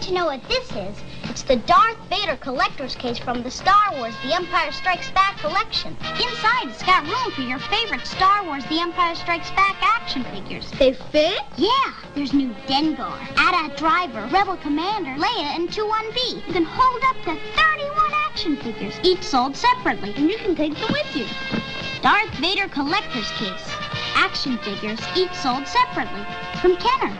bet you know what this is. It's the Darth Vader collector's case from the Star Wars The Empire Strikes Back collection. Inside, it's got room for your favorite Star Wars The Empire Strikes Back action figures. They fit? Yeah, there's new Dengar, AT-AT Driver, Rebel Commander, Leia, and 2-1-B. You can hold up to 31 action figures, each sold separately. And you can take them with you. Darth Vader collector's case. Action figures, each sold separately. From Kenner.